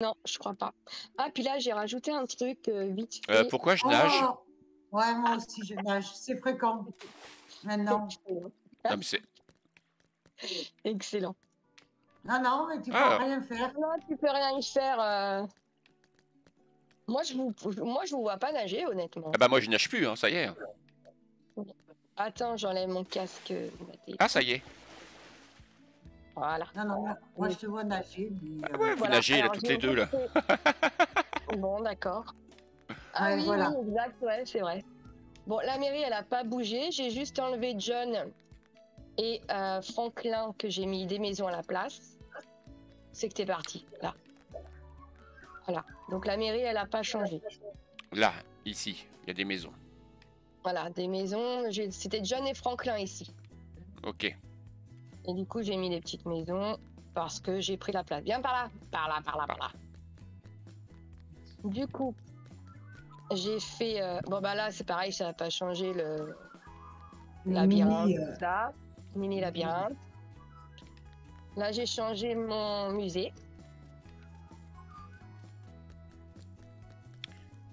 Non, je crois pas. Ah, puis là, j'ai rajouté un truc euh, vite Euh, fait. pourquoi je nage Oh Ouais, moi aussi, je nage. C'est fréquent. Maintenant. Excellent. Non, mais c'est- Excellent. Non, non, mais tu peux Ah. rien faire. Non, tu peux rien y faire. euh. Moi, je vous, moi, je vous vois pas nager, honnêtement. Ah bah moi je nage plus, hein, ça y est. Attends, j'enlève mon casque. Ah ça y est. Voilà. Non, non, moi, je te vois nager. mais, Ah euh, ouais, vous Voilà, nagez là alors, toutes les deux là. bon, d'accord. Ah Ouais, oui, voilà. oui, exact, ouais, c'est vrai. Bon, la mairie, elle a pas bougé. J'ai juste enlevé John et euh, Franklin que j'ai mis des maisons à la place. C'est que t'es parti, là. Voilà. Donc la mairie, elle a pas changé. Là, ici, il y a des maisons. Voilà, des maisons. C'était John et Franklin ici. Ok. Et du coup, j'ai mis des petites maisons parce que j'ai pris la place. Viens par là, par là, par là, par là. Du coup, j'ai fait. euh, Bon, bah là, c'est pareil, ça n'a pas changé le labyrinthe, mini, euh, tout ça. Mini labyrinthe. Là, j'ai changé mon musée.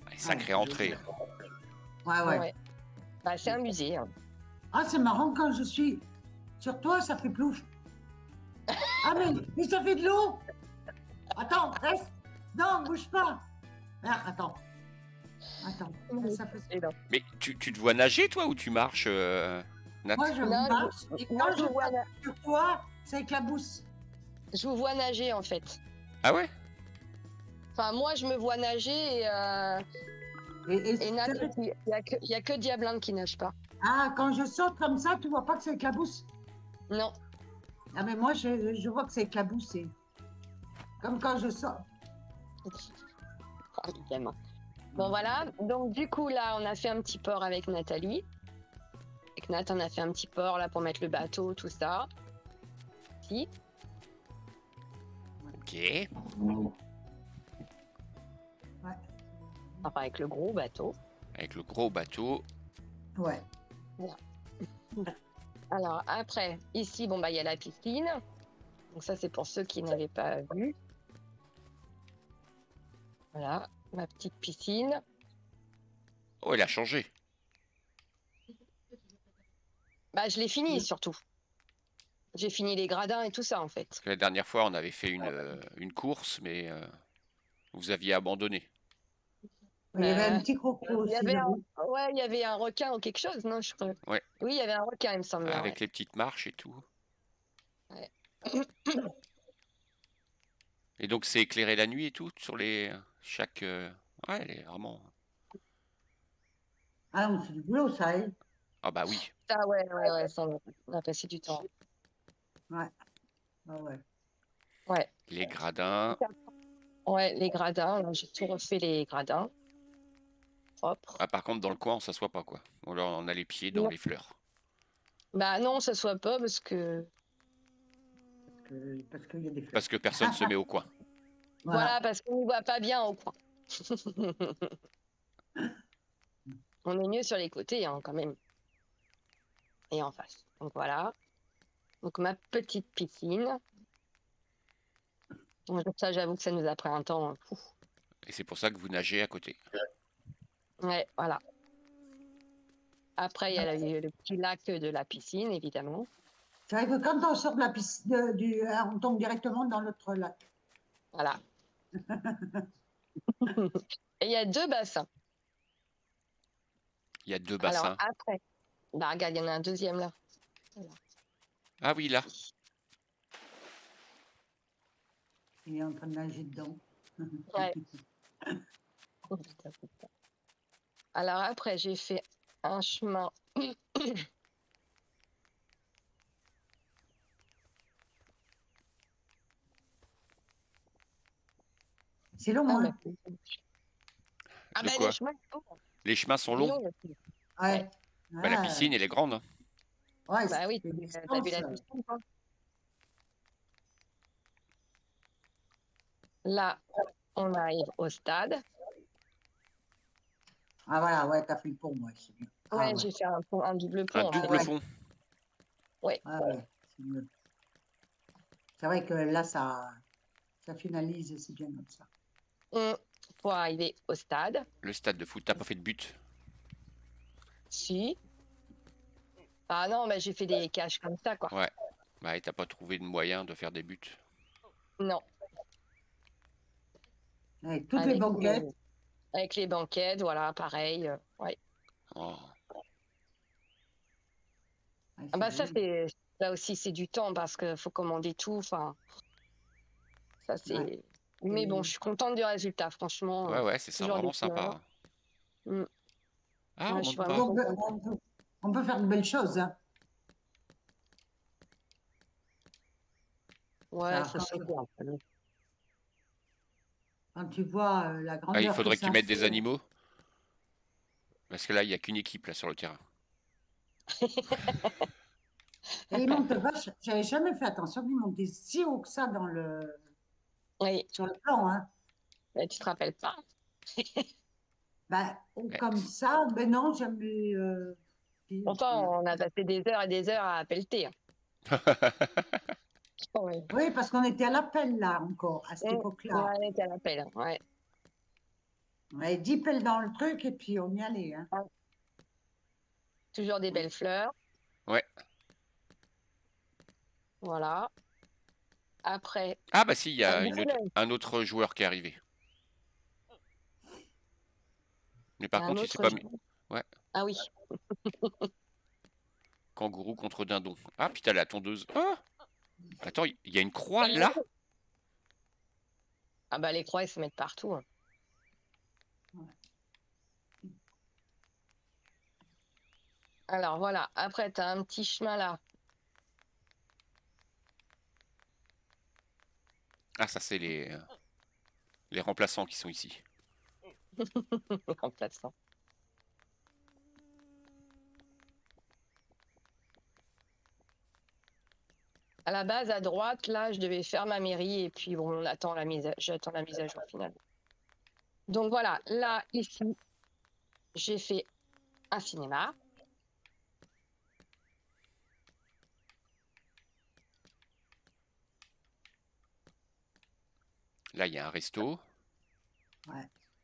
Ah, Sacrée Ouais, entrée. Ouais, ouais. Ouais. Bah, c'est un musée. hein. Ah, c'est marrant quand je suis sur toi, ça fait plouf. Ah, mais, mais ça fait de l'eau. Attends, reste. Non, bouge pas. Ah, attends. Attends. Ça fait... Mais tu, tu te vois nager toi ou tu marches euh, Nat? Moi, je Non, marche. je- Et quand je je vois sur toi, ça éclabousse. Je vous vois nager, en fait. Ah ouais? Enfin, moi, je me vois nager et, euh, Et, et et Nat, il n'y a, que- il y a que Diablin qui nage pas. Ah, quand je saute comme ça, tu vois pas que ça éclabousse? Non. Ah, mais moi, je, je vois que c'est éclaboussé. Comme quand je gamin. Bon voilà, donc du coup là on a fait un petit port avec Nathalie. Avec Nat on a fait un petit port là pour mettre le bateau, tout ça. Si. Ok. Enfin avec le gros bateau. Avec le gros bateau. Ouais. Alors après, ici bon bah il y a la piscine. Donc ça c'est pour ceux qui n'avaient pas vu. Voilà, ma petite piscine. Oh, il a changé. Bah je l'ai fini surtout. J'ai fini les gradins et tout ça en fait. Parce que la dernière fois, on avait fait une, euh, une course, mais euh, vous aviez abandonné. Il y avait Euh, un petit croco Il aussi. y avait un... j'avoue. Ouais, il y avait un requin ou quelque chose, non je crois. Ouais. Oui, il y avait un requin, il me semble. Avec les petites marches et tout. Ouais. Et donc, c'est éclairé la nuit et tout sur les. Chaque. euh, Ouais, elle est vraiment. Ah, non, c'est du boulot, ça, hein. Ah bah oui. Ah ouais, ouais, ouais, ça, on on a passé du temps. Ah, ouais. Ouais, Les gradins. ouais, les gradins, j'ai tout refait les gradins. Propre. Ah, par contre, dans le coin, on s'assoit pas, quoi. On, on a les pieds dans Non. les fleurs. Bah non, ça soit pas parce que. Parce que- Parce qu'il y a des fleurs. Parce que personne se met au coin. Voilà, Voilà. parce qu'on ne voit pas bien au coin. on est mieux sur les côtés, hein, quand même. Et en face. Donc voilà. Donc ma petite piscine. Ça, j'avoue que ça nous a pris un temps. hein. Fou. Et c'est pour ça que vous nagez à côté. Ouais, voilà. Après, il y a le, le petit lac de la piscine, évidemment. C'est vrai que quand on sort de la piscine, de- du, euh, on tombe directement dans l'autre lac. Voilà. Et il y a deux bassins. Il y a deux Alors bassins. après, bah regarde, il y en a un deuxième là. Ah oui, là. Il est en train de nager dedans. Ouais. Oh, putain, putain. Alors après, j'ai fait un chemin. C'est long, Ah, hein. bah, ah De bah, quoi les chemins, sont longs. Les chemins sont longs. Ouais. Bah, la Ah, piscine, elle est grande. hein. ouais, Bah oui, c'est t'as vu la piscine. Là, on arrive au stade. Ah voilà, ouais, t'as fait le pont, ouais, c'est bien. Ah, Ouais, ouais. j'ai fait un, pont- un double pont. Un en fait. double ouais. pont. Ah ouais, c'est mieux. C'est vrai que là, ça, ça finalise, c'est bien comme ça. On faut arriver au stade. Le stade de foot, t'as pas fait de but? Si. Ah non, mais j'ai fait des caches comme ça, quoi. Bah, et t'as pas trouvé de moyen de faire des buts? Non. Avec toutes les banquettes. Avec les banquettes, voilà, pareil. euh, ouais. Oh. Ouais, Ah bah ça, c'est- c'est là aussi, c'est du temps parce qu'il faut commander tout. Enfin, ça c'est. Ouais. Mais bon, Et- je suis contente du résultat, franchement. Ouais, ouais, c'est ça, toujours vraiment des sympa. Mm. Ah, Ouais, on je suis monte vraiment- on, peut, on peut- on peut faire de belles choses. Hein. Ouais, Ça, ça, c'est ça. Quand tu vois euh, la grandeur. Ah, il faudrait qu'ils mettent des animaux? Parce que là, il n'y a qu'une équipe là sur le terrain. Et ils montent vache. J'avais jamais fait attention qu'ils montaient si haut que ça dans le, Oui, sur le plan. Hein. mais tu te rappelles pas. Ben, ou Ouais. comme ça, ben non, jamais. Euh, Pourtant, on a passé des heures et des heures à pelleter. Ouais. Oui, parce qu'on était à l'appel là encore, à cette Mm. époque-là. Ouais, t'as l'appel. hein, Ouais. On avait 10 pelles dans le truc et puis on y allait. Hein. Toujours des belles fleurs. Ouais. Voilà. Après, Ah, bah si, il y a un une autre- boulet. un autre joueur qui est arrivé. Mais par Un contre, il s'est pas mis. Ouais. Ah oui. Kangourou contre dindon. Ah, puis t'as la tondeuse. Ah Attends, il y a une croix là? Ah bah les croix, ils se mettent partout. hein. Alors voilà, après tu as un petit chemin là. Ah, ça, c'est les... euh, les remplaçants qui sont ici. remplaçant. À la base, à droite, là, je devais faire ma mairie et puis bon, on attend la mise à... j'attends la mise à jour finale. Donc voilà, là, ici, j'ai fait un cinéma. Là, il y a un resto.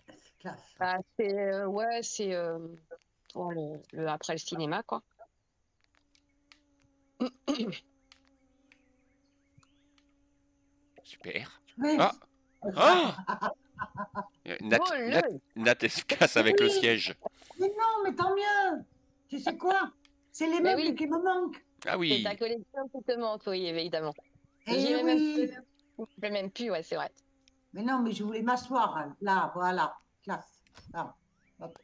C'est classe. Bah, c'est euh, ouais, c'est euh, pour le, le- après le cinéma, quoi. Super. Oui. Ah Ah Euh, Nat, Oh, le- Nat, Nat, elle se casse avec le siège. Mais non, mais tant mieux. Tu sais quoi? C'est les meubles oui. qui me manquent. Ah C'est oui. ta collection qui te manque, oui, évidemment. Eh J'y vais oui. même plus. Je même plus, ouais, c'est vrai. Mais non, mais je voulais m'asseoir là, voilà. Classe. Là. Hop.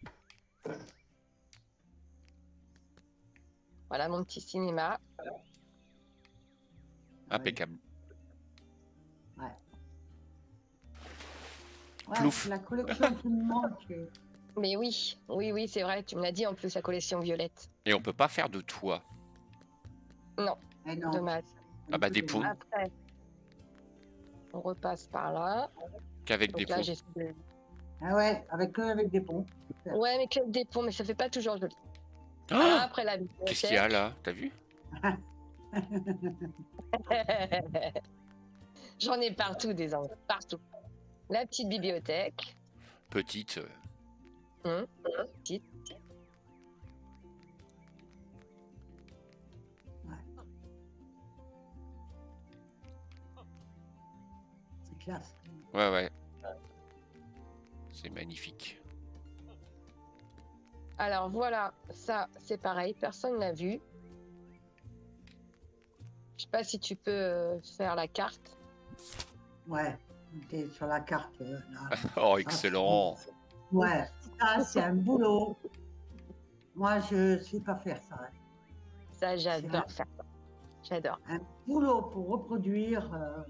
Voilà mon petit cinéma. Impeccable. Ouais, Plouf. la collection qui me manque. Mais oui, oui, oui, c'est vrai. Tu me l'as dit en plus, la collection violette. Et on peut pas faire de toit. Eh non. Dommage. Ah bah, des ponts. Après, on repasse par là. Qu'avec des là, ponts. Ah ouais, avec que avec des ponts. Ouais, mais que des ponts, mais ça fait pas toujours joli. Ah après la Qu'est-ce qu'il y a là? T'as vu? J'en ai partout des enfants, partout. La petite bibliothèque. Petite. euh, Hum, petite. C'est classe. Ouais, ouais. C'est magnifique. Alors voilà, ça c'est pareil, personne l'a vu. Je sais pas si tu peux euh, faire la carte. Ouais. T'es sur la carte. euh, là. Oh, excellent. Ouais, ça c'est un boulot. Moi, je sais pas faire ça. hein. Ça, j'adore faire ça. J'adore. Un boulot pour reproduire. euh,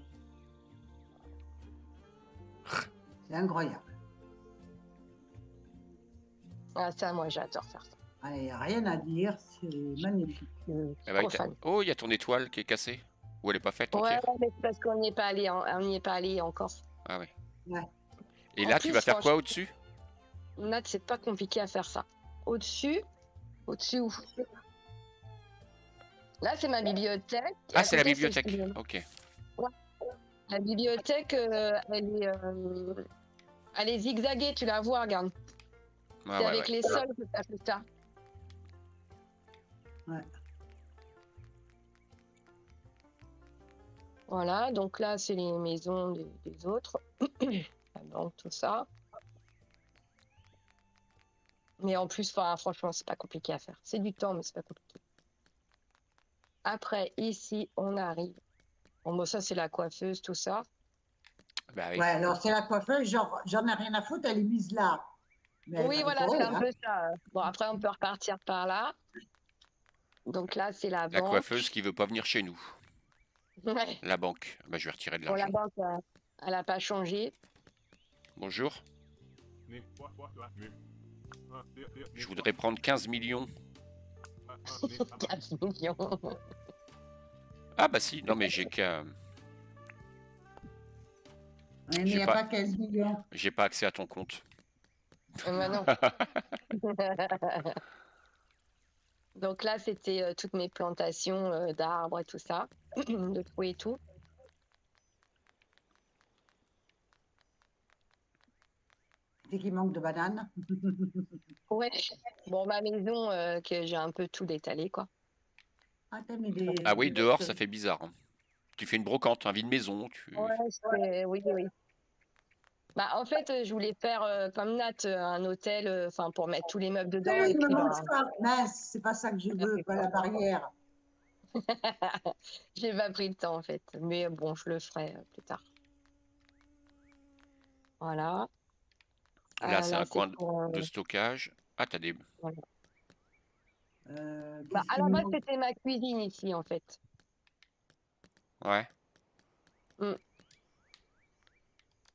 C'est incroyable. Ah, ça, moi, j'adore faire ça. Il n'y a rien à dire, c'est magnifique. Ah bah, trop t'a- fan. Oh, il y a ton étoile qui est cassée. Ou elle est pas faite Ouais, entière mais c'est parce qu'on n'y est pas allé, en- on n'y est pas allé encore. Ah ouais. Ouais. Et En là, tu plus, vas faire quoi franchement- au-dessus? Nat, c'est pas compliqué à faire ça. Au-dessus, au-dessus où? Là, c'est ma bibliothèque. et Ah, à c'est la côté, le bibliothèque. cinéma. Ok. La bibliothèque, euh, elle est. euh, Elle est zigzaguée, tu la vois, regarde. C'est ouais, avec ouais. les sols que t'as fait ça. Ouais. Voilà, donc là, c'est les maisons des, des autres. La banque, tout ça. Mais en plus, enfin, franchement, c'est pas compliqué à faire. C'est du temps, mais c'est pas compliqué. Après, ici, on arrive. Bon, bon, ça, c'est la coiffeuse, tout ça. Bah oui. Ouais, alors c'est la coiffeuse, genre, j'en ai rien à foutre, elle est mise là. Mais Oui, voilà, c'est un hein. peu ça. Bon, après, on peut repartir par là. Donc là, c'est la La banque. coiffeuse qui veut pas venir chez nous. Ouais. La banque. Bah, je vais retirer de Bon, la banque, euh, elle a pas changé. Bonjour. Je voudrais prendre 15 millions. 15 millions. Ah bah si, non mais j'ai qu'à... Ouais, mais il j'ai n'y a pas- pas 15 millions. J'ai pas accès à ton compte. Euh, bah non. Donc là, c'était euh, toutes mes plantations euh, d'arbres et tout ça, de fruits et tout. C'est qu'il manque de bananes. Ouais. Bon, ma maison, euh, que j'ai un peu tout détalé, quoi. Ah, t'as mis des- Ah oui, dehors, ça fait bizarre. hein. Tu fais une brocante, un vide maison. Tu... Ouais, oui, oui. Bah, en fait, euh, je voulais faire euh, comme Nat, euh, un hôtel, euh, enfin, pour mettre tous les meubles dedans. Et puis, bah, c'est pas ça que je veux, pas la barrière. j'ai pas pris le temps, en fait. Mais bon, je le ferai euh, plus tard. Voilà. Là, Euh, c'est un coin pour, euh, de stockage. Ah, t'as des... Euh, Bah, à la base, c'était ma cuisine ici, en fait. Ouais.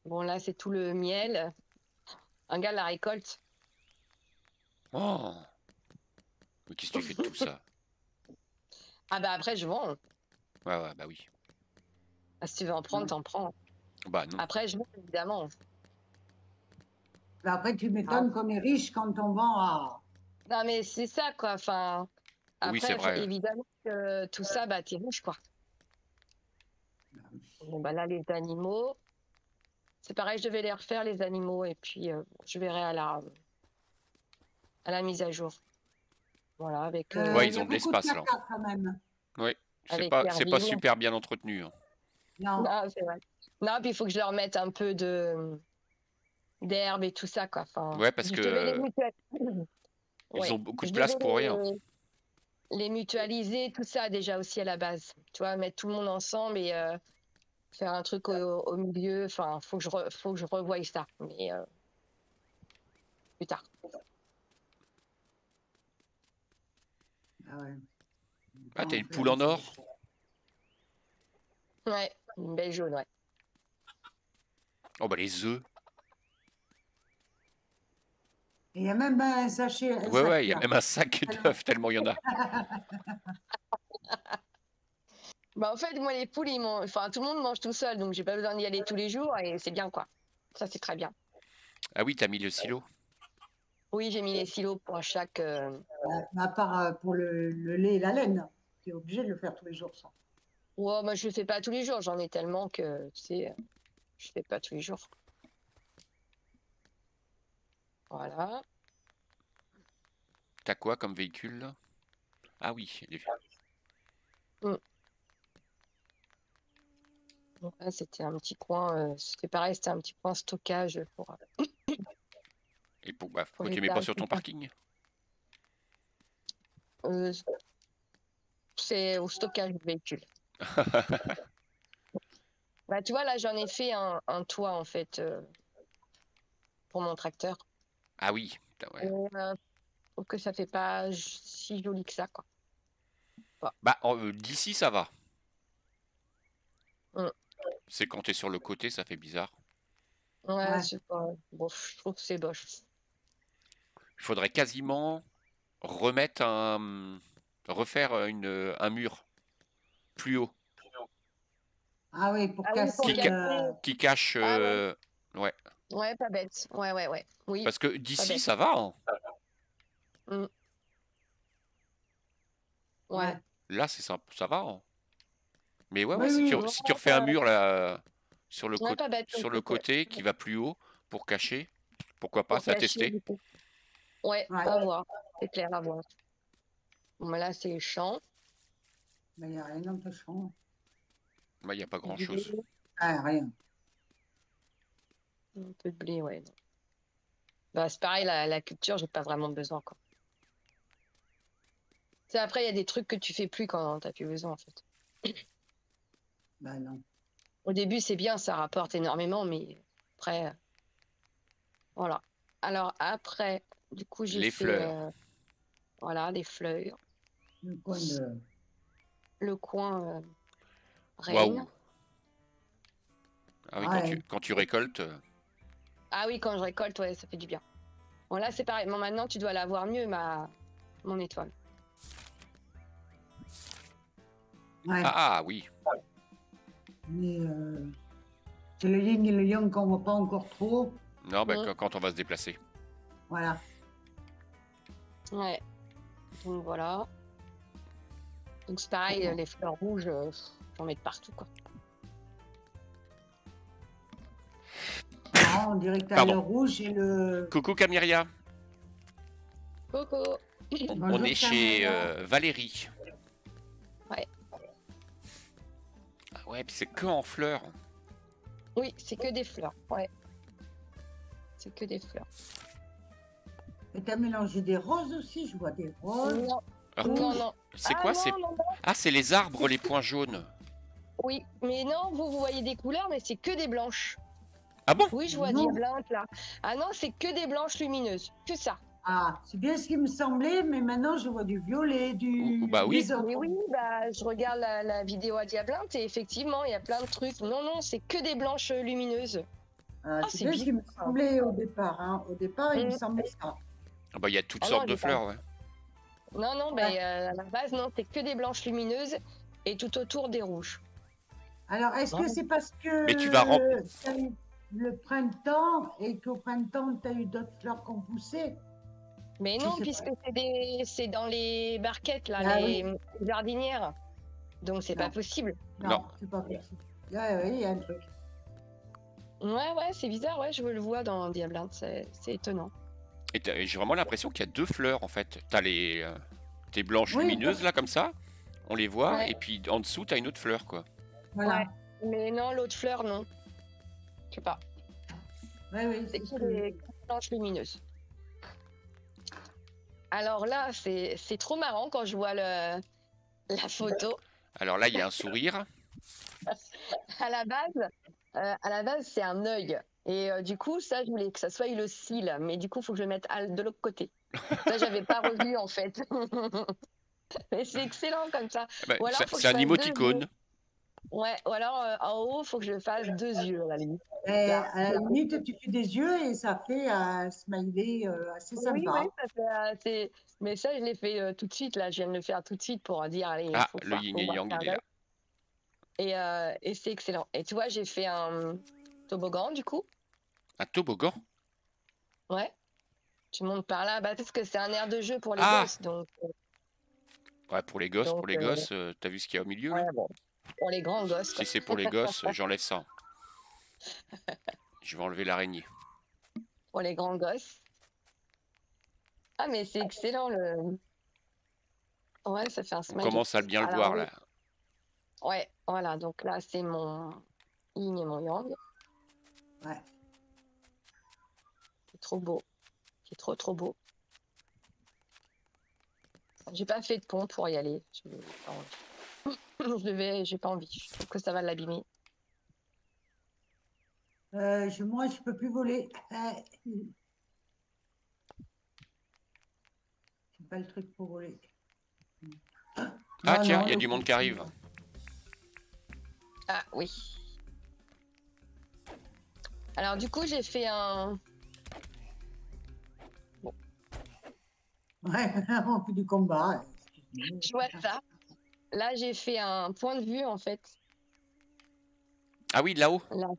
Bon, là, c'est tout le miel. Un gars la récolte. Oh Mais qu'est-ce que tu fais de tout ça? Ah, bah après, je vends. Ouais, ouais, bah oui. Ah, si tu veux en prendre, t'en prends. Bah non. Après, je vends, évidemment. Bah, Après, tu m'étonnes Ah. qu'on est riche quand on vend à. Non, mais c'est ça, quoi. Enfin, après, Oui, c'est vrai. évidemment que tout ça, bah, t'es riche, quoi. Bon, bah là, les animaux. C'est pareil, je devais les refaire, les animaux, et puis euh, je verrai à la, à la mise à jour. Voilà, avec. euh, Ouais, il ils ont de beaucoup l'espace, là. quand même. C'est pas, c'est pas super bien entretenu. hein. Non. Non, c'est vrai. Non, puis il faut que je leur mette un peu de d'herbe et tout ça, quoi. Enfin, Ouais, parce que, devais les euh, mutualiser. Ils Ouais, ont beaucoup de je place pour les- rien. Les mutualiser, tout ça déjà aussi à la base. Tu vois, mettre tout le monde ensemble et euh, faire un truc au, au milieu. Enfin, faut que je re- faut que je revoie ça, mais euh, plus tard. Ah ouais. Ah, t'as une poule en or Ouais, une belle jaune, ouais. Oh bah les œufs. Et Il y a même un sachet. un Ouais, sac, ouais, il y a même un sac d'œufs tellement il y en a. Bah en fait, moi les poules, ils mangent... enfin tout le monde mange tout seul, donc j'ai pas besoin d'y aller tous les jours et c'est bien quoi. Ça c'est très bien. Ah oui, t'as mis le silo. Oui, j'ai mis les silos pour chaque. euh, à part euh, pour le, le lait et la laine. Tu es obligé de le faire tous les jours, ça. Ouais, moi je le fais pas tous les jours, j'en ai tellement que tu sais, je fais pas tous les jours. Voilà. T'as quoi comme véhicule là? Ah oui, les- Donc là, c'était un petit coin, euh, c'était pareil, c'était un petit coin stockage pour. euh, et pour, bah, pourquoi tu mets pas sur ton parking? Euh, c'est au stockage du véhicule. Bah tu vois là, j'en ai fait un, un toit en fait euh, pour mon tracteur. Ah oui, ouais. Euh, que ça fait pas si joli que ça quoi. Bah euh, d'ici ça va. Mm. C'est quand t'es sur le côté, ça fait bizarre. Ouais, Ouais. c'est pas. Bon, je trouve que c'est boche. Il faudrait quasiment remettre un, refaire une, un mur plus haut Ah oui, pour Ah oui, casser. pour Qui- cache. Ah ouais. euh, ouais. Ouais, pas bête. Ouais, ouais, ouais. Oui. Parce que d'ici ça va. hein. Ouais. Là c'est ça, ça va. hein. Mais ouais, ouais, si, oui, tu, si tu refais un mur là sur le, sur le côté qui va plus haut pour cacher. Pourquoi pas, Pour ça cacher, coup. Ouais, Ouais. à voir. C'est clair, à voir. Bon, bah là, c'est les champs. Mais il n'y a rien dans le champ. Il n'y a pas grand chose. Ah, rien. Un peu de blé, ouais. Bah, c'est pareil, la, la culture, j'ai pas vraiment besoin, quoi. Après, il y a des trucs que tu fais plus quand t'as plus besoin, en fait. Non. Au début, c'est bien, ça rapporte énormément, mais après, euh, voilà. Alors après, du coup, j'ai Les fait, fleurs. euh, voilà, des fleurs. Le coin de... Le coin euh. Ah oui, quand, tu, quand tu récoltes, Ah oui, quand je récolte, ouais, ça fait du bien. Bon, là, c'est pareil. Bon, maintenant, tu dois la voir mieux, ma... mon étoile. Ouais. ah, ah, oui, Mais euh, c'est le yin et le yang qu'on voit pas encore trop. non, Ouais. quand- on va se déplacer. Voilà. Ouais. Donc voilà. Donc c'est pareil, les fleurs rouges, euh, j'en mets de partout, quoi. Non, on dirait que t'as le rouge et le. Coucou Camiria, Coco on est chez euh, Valérie. Ouais. Ah ouais, puis c'est que en fleurs. Oui, c'est que des fleurs, ouais. C'est que des fleurs. Et t'as mélangé des roses aussi, je vois des roses. Non, Alors, non, non. c'est Ah, quoi non, c'est non, non. Ah, c'est les arbres, les points jaunes. Oui, mais non, vous, vous voyez des couleurs, mais c'est que des blanches. Ah bon? Oui, je vois Non. des blanches là. Ah non, c'est que des blanches lumineuses. Que ça. Ah, c'est bien ce qui me semblait, mais maintenant je vois du violet, du. Ouh, bah oui. Mais oui, bah, je regarde la, la vidéo à Diablinte et effectivement, il y a plein de trucs. Non, non, c'est que des blanches lumineuses. Ah, Ah, c'est bien ce qui me semblait au départ. Hein. Au départ, il me Mm. semblait ça. Ah bah, il y a toutes Ah non, sortes de fleurs, ouais. Non, non, bah, Ouais. euh, à la base, non, c'est que des blanches lumineuses et tout autour des rouges. Alors, est-ce que c'est parce que Mais tu vas eu le printemps et qu'au printemps, tu as eu d'autres fleurs qui ont poussé Mais non, puisque c'est des... c'est dans les barquettes, là, Ah les jardinières. Donc c'est pas possible. Non, Non. c'est pas possible. Ouais, ouais, il y a un truc. Ouais, ouais, c'est bizarre, ouais, je le vois dans Diablinte, c'est étonnant. Et j'ai vraiment l'impression qu'il y a deux fleurs en fait. T'as les euh, tes blanches Oui. lumineuses là comme ça, on les voit, Ouais. et puis en dessous t'as une autre fleur quoi. Voilà. Ouais. Mais non, l'autre fleur, non. Je sais pas. Ouais, oui, C'est des blanches lumineuses. Alors là, c'est trop marrant quand je vois le... la photo. Alors là il y a un sourire. À la base, euh, à la base, c'est un œil. Et euh, du coup, ça, je voulais que ça soit le cil. Mais du coup, il faut que je le mette à- de l'autre côté. Ça, j'avais pas revu en fait. Mais c'est excellent comme ça. Bah, c'est un yeux. Ouais, ou alors euh, en haut, il faut que je fasse deux yeux à la limite. Et à la limite, tu fais des yeux et ça fait un smiley euh, assez sympa. Oui, oui, ça fait, euh, Mais ça, je l'ai fait euh, tout de suite. Là, je viens de le faire tout de suite pour dire allez. il Ah, faut le faire- yin et yang il est là. Et, euh, et c'est excellent. Et tu vois, j'ai fait un toboggan du coup. Un toboggan? Ouais. Tu montes par là, bah, parce que c'est un air de jeu pour les Ah gosses. Donc, euh, Ouais pour les gosses, pour les euh, gosses, euh, t'as vu ce qu'il y a au milieu là? ouais, bon. Pour les grands gosses. quoi. Si c'est pour les gosses, j'enlève ça. Je vais enlever l'araignée. Pour les grands gosses. Ah, mais c'est excellent le. Ouais, ça fait un On smiley. commence à bien le Alors, voir là. Ouais, voilà. Donc là, c'est mon yin et mon yang. Ouais. C'est trop beau. C'est trop, trop beau. J'ai pas fait de pont pour y aller. Je. je devais, j'ai pas envie. Je trouve que ça va l'abîmer. Euh, je- moi, je peux plus voler. Euh, C'est pas le truc pour voler. Ah Non, tiens, il y a du monde qui arrive. Ah oui. Alors du coup, j'ai fait un. Ouais, on fait du combat. Je vois ça. Là, j'ai fait un point de vue en fait. Ah oui, là-haut. Là.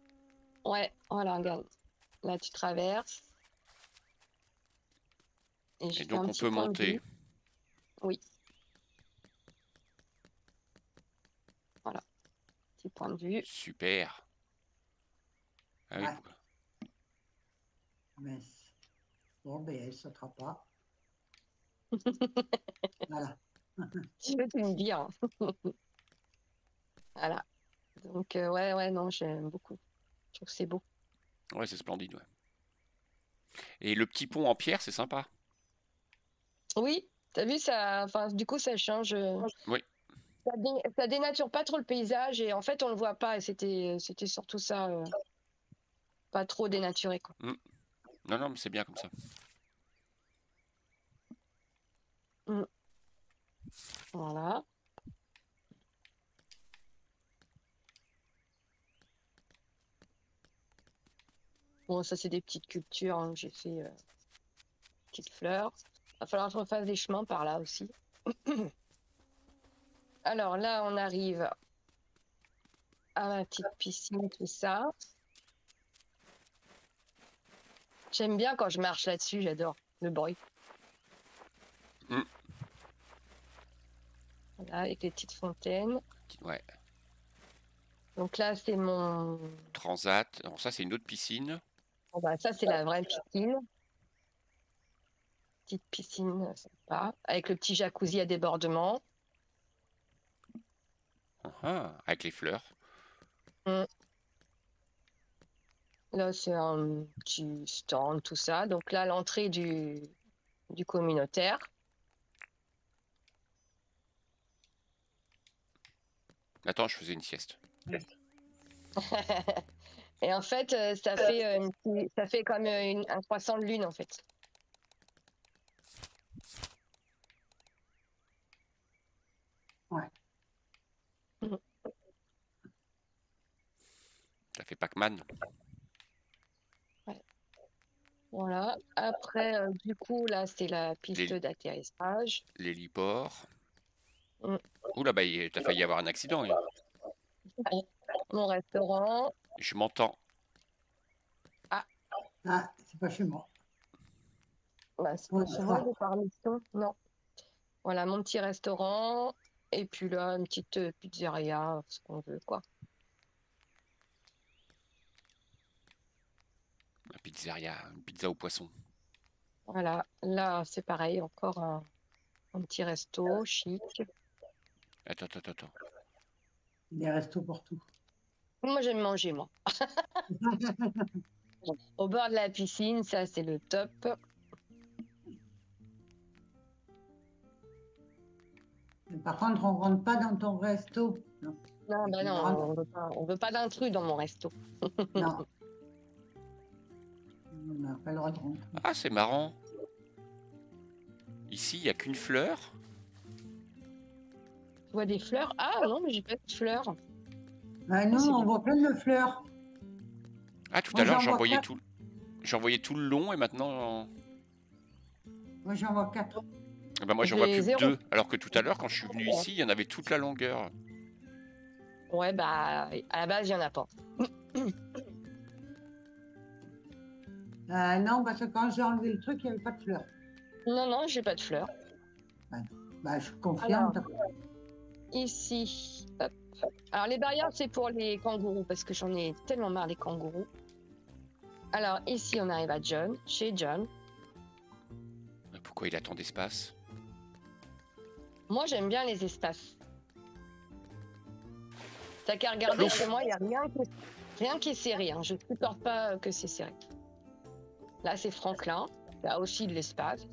Ouais, voilà, regarde. Là, tu traverses. Et, Et donc on peut monter. Oui. Voilà. Petit point de vue. Super. Ah oui. Ouais. Mais bon, ben elle sautera pas. voilà. Tu veux tout me dire. voilà. Donc, euh, ouais, ouais, non, j'aime beaucoup. Je trouve que c'est beau. Ouais, c'est splendide, ouais. Et le petit pont en pierre, c'est sympa. Oui, t'as vu, ça, enfin, du coup, ça change. euh, Oui. Ça, dé- ça dénature pas trop le paysage et en fait, on le voit pas. Et c'était, c'était surtout ça, euh, pas trop dénaturé, quoi. Non, non, mais c'est bien comme ça. Voilà. Bon, ça, c'est des petites cultures hein, j'ai fait. euh, petites fleurs. Va falloir que je refasse des chemins par là aussi. Alors là, on arrive à ma petite piscine, tout ça. J'aime bien quand je marche là-dessus, j'adore le bruit. Mm. Voilà, avec les petites fontaines. Ouais. Donc là, c'est mon. Transat. Alors ça, c'est une autre piscine. Bon, bah, ça, c'est la vraie piscine. Petite piscine sympa. Avec le petit jacuzzi à débordement. Ah, ah, avec les fleurs. Là, c'est un petit stand, tout ça. Donc là, l'entrée du, du communautaire. Attends, je faisais une sieste. Et en fait, euh, ça fait, euh, une ça fait comme euh, une- un croissant de lune, en fait. Ça fait Pac-Man. Voilà. Après, du coup, là, c'est la piste d'atterrissage. L'héliport. Mm. Ouh là, bah, il- t'as failli avoir un accident. hein. Mon restaurant. Je m'entends. Ah, c'est pas chez moi. Bah, c'est Ouais, pas ça chez moi, va. j'ai pas remission. Non. Voilà, mon petit restaurant. Et puis là, une petite euh, pizzeria, ce qu'on veut, quoi. La pizzeria, une pizza au poisson. Voilà. Là, c'est pareil, encore un, un petit resto chic. Attends, attends, attends. Des restos pour tout. Moi, j'aime manger, moi. Au bord de la piscine, ça, c'est le top. Par contre, on rentre pas dans ton resto. Non. Non, bah non, on veut pas, on pas d'intrus dans mon resto. non. On n'a pas le droit de rentrer. Ah, c'est marrant. Ici, il n'y a qu'une fleur. Tu vois des fleurs? Ah non, mais j'ai pas de fleurs. Ah non, c'est on voit plein de fleurs. Ah, tout Moi, à l'heure, j'en voyais tout. J'en voyais tout le long et maintenant. Moi, j'en vois quatre. eh ben, moi, j'en vois plus que zéro. deux. Alors que tout à l'heure, quand je suis venu ici, il y en avait toute la longueur. Ouais, bah, à la base, il y en a pas. Ah non, parce que quand j'ai enlevé le truc, il n'y avait pas de fleurs. Non, non, j'ai pas de fleurs. Bah, je confirme. Ici, hop. Alors, les barrières, c'est pour les kangourous, parce que j'en ai tellement marre des kangourous. Alors, ici, on arrive à John, chez John. Pourquoi il a tant d'espace? Moi, j'aime bien les espaces. T'as qu'à regarder chez moi, il n'y a rien, qui- rien qui est serré. hein. Je ne supporte pas que c'est serré. Là, c'est Franklin. A aussi de l'espace.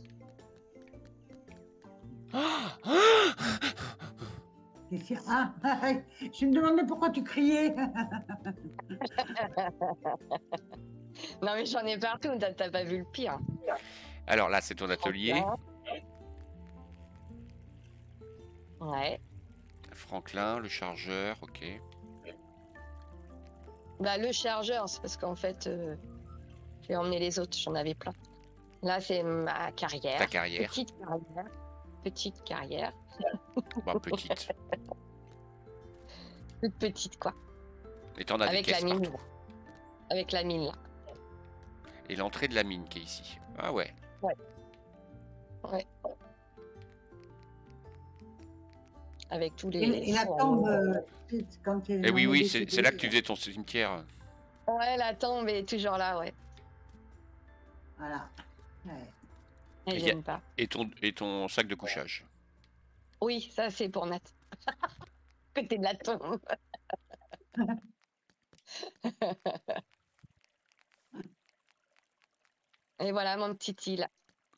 Ah, je me demandais pourquoi tu criais. Non, mais j'en ai partout. T'as t'as pas vu le pire. Alors là, c'est ton atelier. Ouais. Franklin, le chargeur, ok. Bah, le chargeur, c'est parce qu'en fait, euh, j'ai emmené les autres. J'en avais plein. Là, c'est ma carrière. Ta carrière. Petite carrière. Petite carrière. Petite. Toute petite, quoi. Et t'en as Avec des la caisses mine. partout. Avec la mine, là. Et l'entrée de la mine qui est ici. Ah ouais. Ouais. Avec tous les. Et, et la fonds, tombe, euh, euh, quand tu es Et Eh oui, oui, c'est c'est là que tu faisais ton cimetière. Ouais, la tombe est toujours là, ouais. Voilà. Ouais. A- pas. Et ton, et ton sac de couchage. Oui, ça c'est pour Nat. Côté de la tombe. Et voilà mon petit île.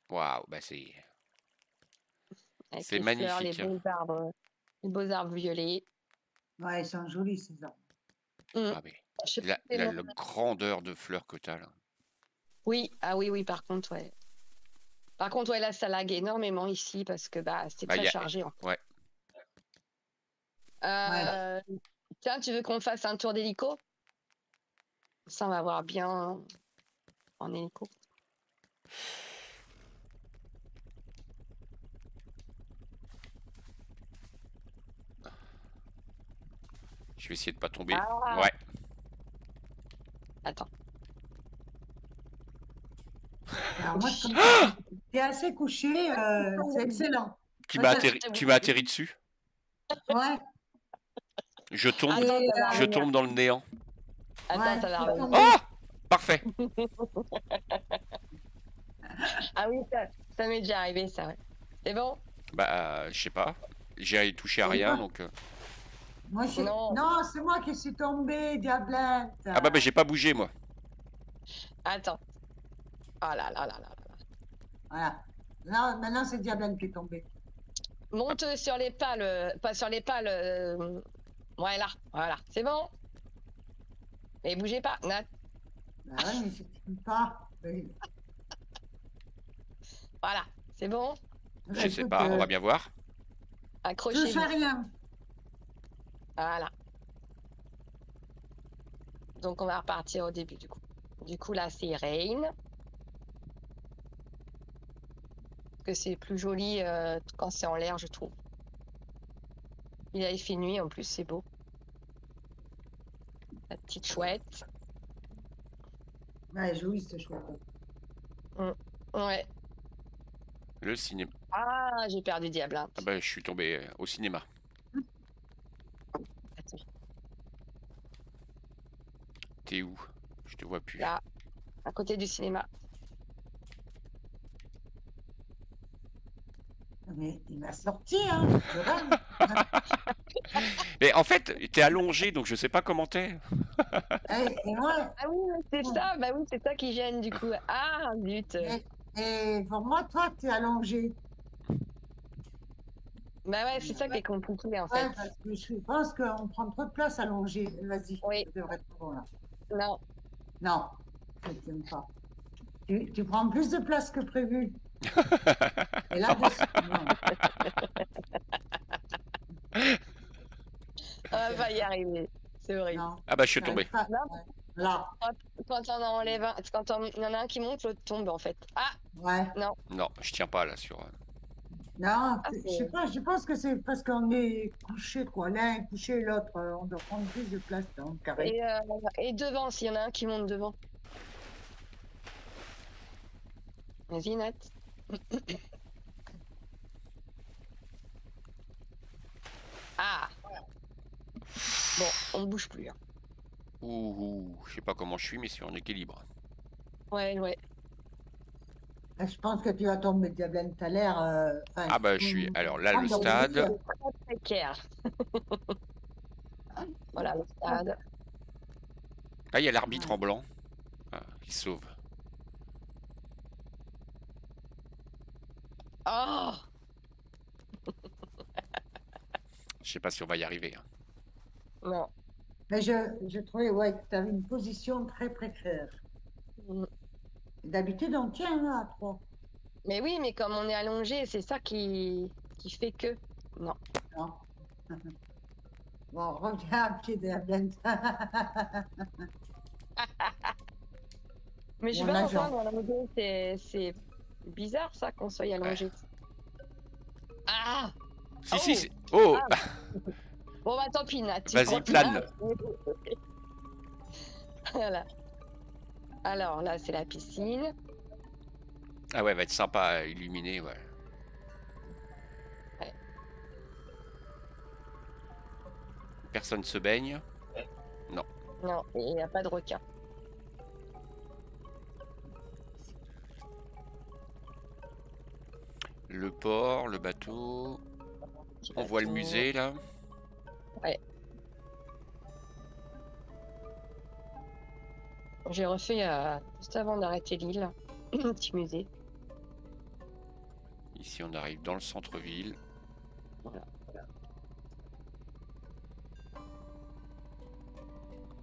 Waouh, bah c'est. Avec C'est les fleurs, magnifique. les beaux arbres, les beaux arbres violets. Ouais, ils sont jolis ces arbres. Ah, mais la, la- mon- la grandeur de fleurs que t'as là. Oui, ah oui, oui, par contre, ouais. Par contre, ouais, là, ça lag énormément ici parce que bah, c'est Bah, très chargé. en fait. ouais. Euh, Tiens, tu veux qu'on fasse un tour d'hélico? Ça, on va voir bien en hélico. Je vais essayer de pas tomber. Ah. Ouais. Attends. Alors moi, comme t'es assez couché, euh, c'est excellent. M'as ça, atterri, dessus? Ouais. Je tombe, euh, je tombe dans le néant. Attends, Ouais, ça va. Oh Parfait. Ah oui, ça, ça m'est déjà arrivé, ça, ouais. C'est bon? Bah, je sais pas. J'ai touché à rien, donc. euh, Moi. Non. Non, c'est moi qui suis tombée, diablette. Ah bah, bah j'ai pas bougé moi. Attends. Oh là là là là là. Voilà. Là, maintenant, c'est Diablette qui est tombée. Monte sur les pales, euh, pas sur les pales. euh, Ouais, là, voilà, c'est bon. Mais bougez pas, Nat. Bah ouais, mais je pas. Oui. Voilà, c'est bon. Je sais pas, on euh, va bien voir. Je ne Accrochez-vous. sais rien. Voilà. Donc on va repartir au début du coup. Du coup là c'est Rain. Parce que c'est plus joli euh, quand c'est en l'air je trouve. Il a fait nuit en plus c'est beau. La petite chouette. Ouais, joli, c'est chouette. Ouais. Le cinéma. Ah j'ai perdu Diablin. Ah bah, je suis tombé euh, au cinéma. T'es où? Je te vois plus. Là. À côté du cinéma. Mais il m'a sorti, hein. Mais en fait, t'es allongé, donc je sais pas comment t'es. Moi, Ah oui c'est ça, bah oui c'est ça qui gêne du coup. Ah zut. et, et pour moi, toi, tu es allongé. Bah ouais c'est ça qui est compliqué en fait. Ouais, parce que je pense qu'on prend trop de place allongé. Vas-y, Oui. là. Non. Non, je ne t'aime pas. Tu, tu prends plus de place que prévu. Et là, non. On va y arriver. C'est horrible. non, Ah bah, je suis tombé. Non. Là, Quand on en enlève un, quand on- il y en a un qui monte, l'autre tombe en fait. Ah, ouais. Non, je tiens pas là sur. euh, Non, Ah, je sais pas, je pense que c'est parce qu'on est couché, quoi. L'un est couché, l'autre, euh, on doit prendre plus de place dans le carré. et, euh, et devant, s'il y en a un qui monte devant. Vas-y, Nat. Ah Bon, on bouge plus. hein. Ouh, ouh, je sais pas comment je suis, mais c'est en équilibre. Ouais, ouais. Ah, Je pense que tu vas tomber, Diablène, t'as l'air. euh, enfin, Ah bah, je suis. Alors là, Ah, le donc, stade. voilà, le stade. Ah, il y a l'arbitre en blanc. Ah, il sauve. Oh Je sais pas si on va y arriver. hein. Non. Mais je, je trouvais ouais, que tu avais une position très précaire. Mm. D'habitude, on tient là, à trois. Mais oui, mais comme on est allongé, c'est ça qui, qui fait que. Non. Non. Bon, reviens à pied Diablène. Mais je allongé, c'est c'est bizarre ça qu'on soit allongé. Ah Si, Oh. si, c'est- Oh Ah. Bon bah tant pis Nat. Vas-y, plane. voilà. Alors là c'est la piscine. Ah ouais, va être sympa à illuminer, ouais. Ouais. Personne se baigne? Non, il n'y a pas de requin. Le port, le bateau. On voit le musée là. J'ai refait euh, juste avant d'arrêter l'île. Un petit musée. Ici, on arrive dans le centre-ville. Voilà.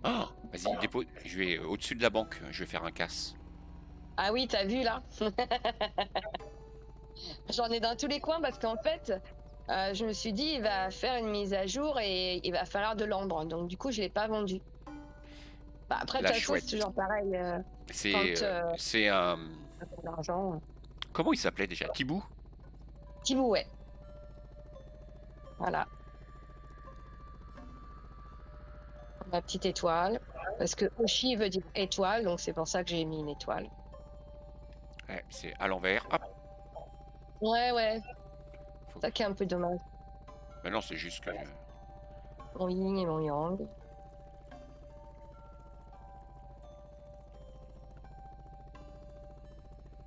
Ah, vas-y, dépose. Je vais euh, au-dessus de la banque. Je vais faire un casse. Ah oui, t'as vu là J'en ai dans tous les coins parce qu'en fait, euh, je me suis dit, il va faire une mise à jour et il va falloir de l'ombre. Donc du coup, je l'ai pas vendu. Bah, après, de La toute façon, chouette. c'est toujours pareil. Euh, C'est Quand, euh, euh, un. l'argent. Comment il s'appelait déjà? Tibou Petit bouet. Voilà. Ma petite étoile. Parce que Oshi veut dire étoile, donc c'est pour ça que j'ai mis une étoile. Ouais, c'est à l'envers. Hop. Ouais, ouais. Faut- Ça qui est un peu dommage. Mais non, c'est juste que. Mon yin et mon yang.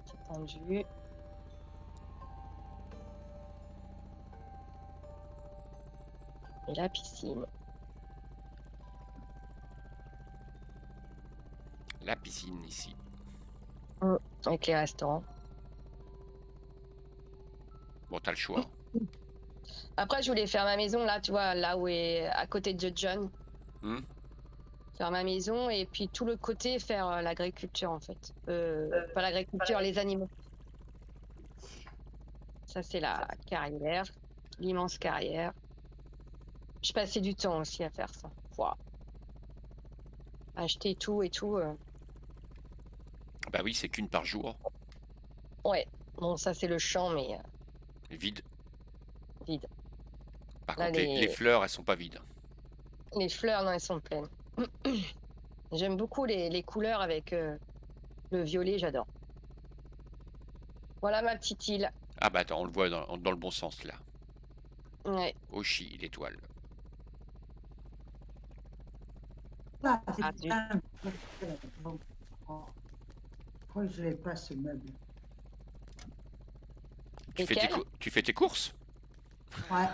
C'est tendu. Et la piscine. La piscine ici. Avec les restaurants. Bon, t'as le choix. Après, je voulais faire ma maison là, tu vois, là où est à côté de John. Hmm. Faire ma maison et puis tout le côté faire euh, l'agriculture en fait. Euh, pas l'agriculture, les animaux. Ça, c'est la carrière, l'immense carrière. Je passais du temps aussi à faire ça. Ouah. Acheter tout et tout. euh. Bah oui, c'est qu'une par jour. Ouais, bon, ça c'est le champ, mais euh, Vide. vide. Par Là, contre, les... fleurs, elles sont pas vides. Les fleurs, non, elles sont pleines. J'aime beaucoup les, les couleurs avec euh, le violet, j'adore. Voilà ma petite île. Ah bah attends, on le voit dans, dans le bon sens là. Ouais. Oshi, l'étoile. Ah, c'est Ah. Pourquoi je l'ai pas ce meuble? Tu fais, cou- tu fais tes courses Ouais.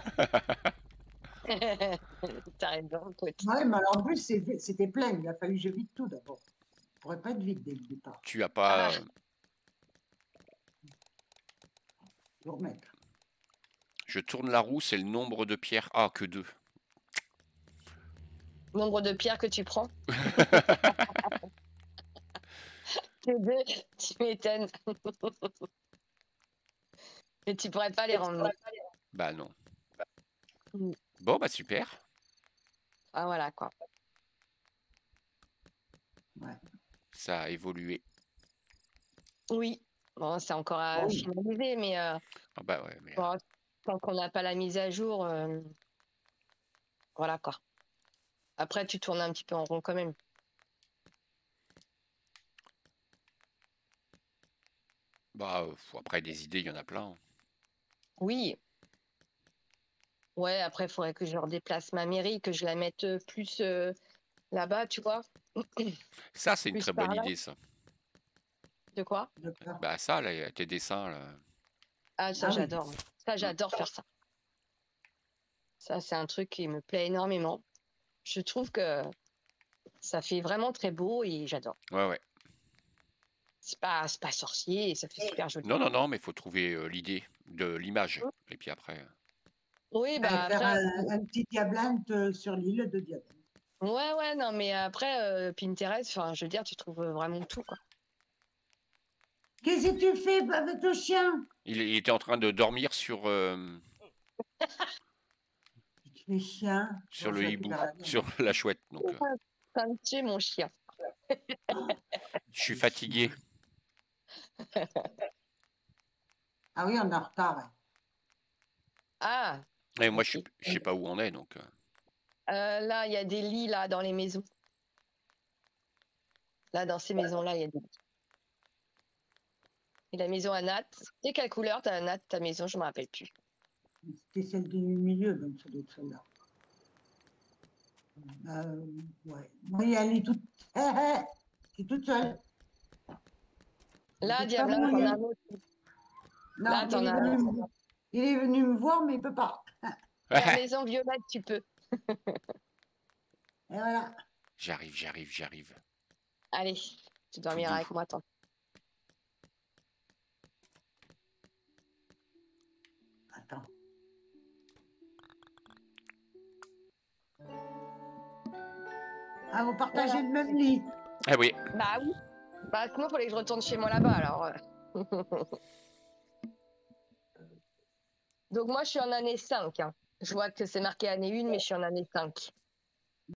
T'as raison, écoute. ouais, mais alors en plus c'est- c'était plein. Il a fallu que je vide tout d'abord. Ça pourrait pas être vide dès le départ. Tu as pas. Ah. remettre. Je tourne la roue, c'est le nombre de pierres. Ah, que deux. Nombre de pierres que tu prends. Que deux, tu m'étonnes. Mais tu pourrais pas les rendre. Bah non. Mm. Bon, bah super. Ah voilà quoi. Ouais. Ça a évolué. Oui. Bon, c'est encore à Oui. finaliser, mais euh, Ah bah ouais, mais... bon, tant qu'on n'a pas la mise à jour, euh, voilà quoi. Après, tu tournes un petit peu en rond quand même. Bah, après, des idées, il y en a plein. Oui. Ouais, après, il faudrait que je redéplace ma mairie, que je la mette euh, plus euh, là-bas, tu vois. Ça, c'est une Plus très par bonne là. idée, ça. De quoi? Bah ça, là, tes dessins, là. Ah, ça, Ah oui. j'adore. Ça, j'adore faire ça. Ça, c'est un truc qui me plaît énormément. Je trouve que ça fait vraiment très beau et j'adore. Ouais, ouais. C'est pas, c'est pas sorcier et ça fait super joli. Non, non, non, mais il faut trouver euh, l'idée de l'image. Et puis après... euh, Oui, bah faire après, un, un petit diablante euh, sur l'île de Diablante. ouais, ouais, non, mais après, euh, Pinterest, enfin, je veux dire, tu trouves vraiment tout, quoi. Qu'est-ce que tu fais avec le chien? Il, il était en train de dormir sur, euh, Les chiens. sur le hibou, sur la chouette. Donc, euh, Ça me tue, mon chien. je suis fatigué. Ah oui, on est en retard. ouais. Ah, Et moi, je Ok. sais- pas où on est, donc... euh, euh, là, il y a des lits, là, dans les maisons. Là, dans ces maisons-là, il y a des lits. Et la maison à Nat, c'est quelle couleur t'as Nat, ta maison, je me rappelle plus. C'était celle du milieu, donc ça doit être celle-là. Euh, ouais. Oui, elle est toute. Eh, eh, qui est toute seule. Là, Diabla, t'en as un autre. Non, Là, t'en il, est as- venu me... il est venu me voir, mais il peut pas. La maison violette, tu peux. Et voilà. J'arrive, j'arrive, j'arrive. Allez, tu dormiras avec moi, attends. Attends. Ah, vous partagez Voilà. le même lit. Ah oui, Bah oui. Bah sinon, il fallait que je retourne chez moi là-bas, alors. euh. Donc moi, je suis en année 5. hein. Je vois que c'est marqué année 1, mais je suis en année 5.